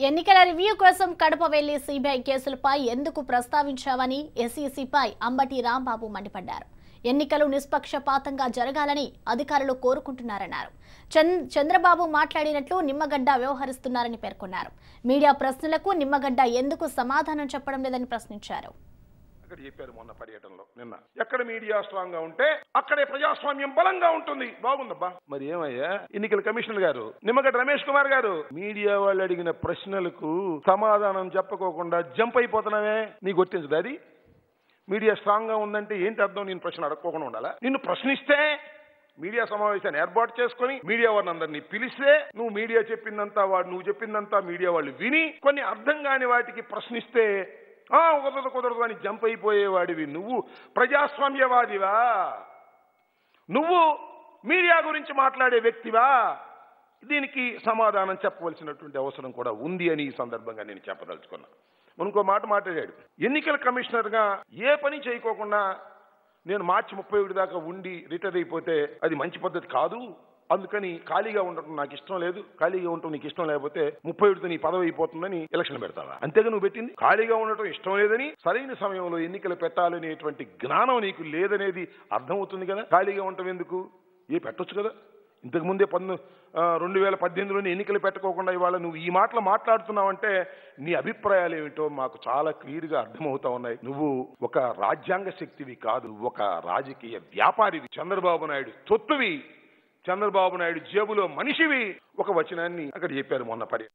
ఎన్నికల రివ్యూ కోసం కడప వెళ్ళి సిబిఐ కేసులపై ఎందుకు ప్రస్తావించావని ఎస్ఈసిపై అంబటి రాంబాబు మండిపడ్డారు. ఎన్నికలు నిష్పక్షపాతంగా జరగాలని అధికారులు కోరుకుంటున్నారన్నారు. చంద్- చంద్రబాబు మాట్లాడినట్లు నిమ్మగడ్డ వ్యవహరిస్తున్నారని పేర్కొన్నారు. మీడియా ప్రశ్నలకు నిమ్మగడ్డ ఎందుకు సమాధానం చెప్పడం లేదని ప్రశ్నించారు. అక్కడ చెప్పారు మొన్న పర్యటనలో నిన్న. ఎక్కడ మీడియా స్ట్రాంగ్గా ఉంటే అక్కడే ప్రజాస్వామ్యం బలంగా ఉంటుంది. బాగుందబ్బా. మరి ఏమయ్యా? ఎన్నికల కమిషనర్ గారు నిమ్మగడ్డ రమేష్ కుమార్ గారు మీడియా వాళ్ళు అడిగిన ప్రశ్నలకు సమాధానం చెప్పకోకుండా జంప్ అయిపోతున్నావే? నీ గుర్తించదు అది? మీడియా స్ట్రాంగ్గా ఉందంటే ఏంటి అర్థం? నేను ప్రశ్న అడగకోకుండా ఉండాలా? నిన్ను ప్రశ్నిస్తే మీడియా సమావేశాన్ని ఏర్పాటు చేసుకొని మీడియా వారిని అందరినీ పిలిస్తే నువ్వు మీడియా చెప్పిందంతా వాడు నువ్వు చెప్పిందంతా మీడియా వాళ్ళు విని కొన్ని అర్థం కాని వాటికి ప్రశ్నిస్తే కుదరదు కుదరదు అని జంప్ అయిపోయేవాడివి నువ్వు. ప్రజాస్వామ్యవాదివా? నువ్వు మీడియా గురించి మాట్లాడే వ్యక్తివా? దీనికి సమాధానం చెప్పవలసినటువంటి అవసరం కూడా ఉంది అని ఈ సందర్భంగా నేను చెప్పదలుచుకున్నా. మనం ఇంకో మాట మాట్లాడాడు. ఎన్నికల కమిషనర్గా ఏ పని చేయకోకుండా నేను మార్చి ముప్పై ఒకటి దాకా ఉండి రిటైర్ అయిపోతే అది మంచి పద్ధతి కాదు? అందుకని ఖాళీగా ఉండటం నాకు ఇష్టం లేదు. ఖాళీగా ఉండటం నీకు ఇష్టం లేకపోతే ముప్పై ఒకటితో నీ పదవి అయిపోతుందని ఎలక్షన్ పెడతావా? అంతేగా నువ్వు పెట్టింది? ఖాళీగా ఉండటం ఇష్టం లేదని సరైన సమయంలో ఎన్నికలు పెట్టాలనేటువంటి జ్ఞానం నీకు లేదనేది అర్థమవుతుంది కదా? ఖాళీగా ఉండటం ఎందుకు? ఏ పెట్టొచ్చు కదా? ఇంతకుముందే పన్ను రెండు వేల పద్దెనిమిదిలోనే ఎన్నికలు పెట్టుకోకుండా ఇవాళ నువ్వు ఈ మాటలు మాట్లాడుతున్నావంటే నీ అభిప్రాయాలు ఏమిటో మాకు చాలా క్లియర్గా అర్థమవుతా ఉన్నాయి. నువ్వు ఒక రాజ్యాంగ శక్తివి కాదు ఒక రాజకీయ వ్యాపారివి. చంద్రబాబు నాయుడు తొత్తువి. చంద్రబాబు నాయుడు జేబులో మనిషివి. ఒక వచనాన్ని అక్కడ చెప్పారు మొన్న పర్య